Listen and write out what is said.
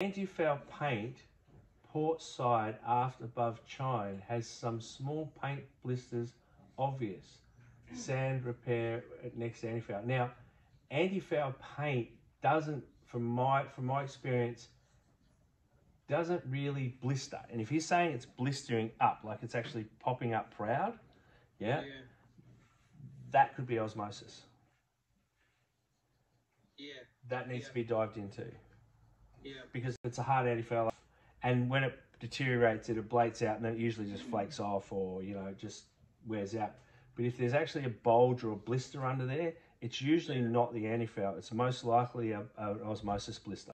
Anti-foul paint, port side aft above chine has some small paint blisters obvious. Sand repair next to anti-foul. Now, anti-foul paint doesn't, from my from my experience, doesn't really blister. And if you're saying it's blistering up, like it's actually popping up proud, yeah, Yeah. that could be osmosis. Yeah. That needs Yeah. to be dived into Yeah. because it's a hard anti-foul, and when it deteriorates, it ablates out, and then it usually just flakes off or you know just wears out. But if there's actually a bulge or a blister under there, it's usually not the anti-foul. It's most likely a, a osmosis blister.